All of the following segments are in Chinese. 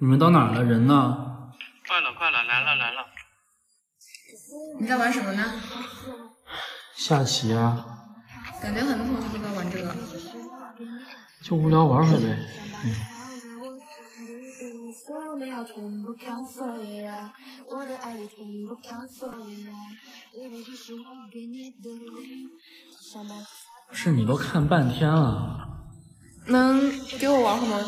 你们到哪儿了？人呢？快了，快了，来了，来了。你在玩什么呢？下棋啊。感觉很多同学都在玩这个。就无聊玩会呗。嗯。是你都看半天了。能给我玩会吗？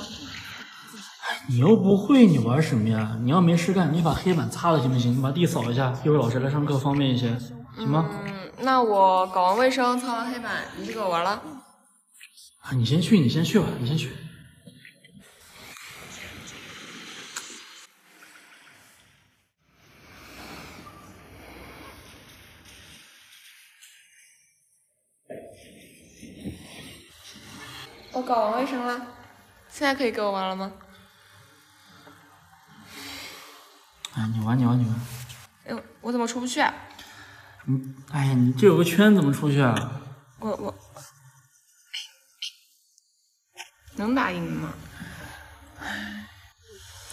你又不会，你玩什么呀？你要没事干，你把黑板擦了行不行？你把地扫一下，一会儿老师来上课方便一些，行吗？嗯，那我搞完卫生，擦完黑板，你就给我玩了。啊，你先去，你先去吧，你先去。我搞完卫生了，现在可以给我玩了吗？哎，你玩，你玩，你玩。哎，我怎么出不去啊？你，哎呀，你这有个圈怎么出去啊？我我，能打赢吗？唉，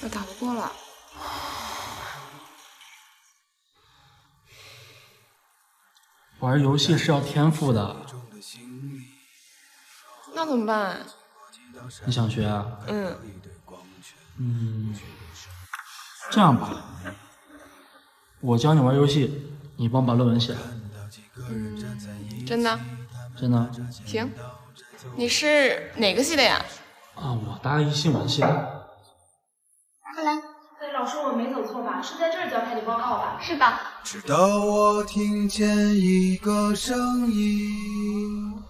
我打不过了。玩游戏是要天赋的。那怎么办？你想学啊？嗯。嗯。这样吧，我教你玩游戏，你帮我把论文写了。嗯，真的？真的。行。你是哪个系的呀？啊，我大一新闻系的。快来，哎，老师，我没走错吧？是在这儿交开题报告吧？是的。直到我听见一个声音。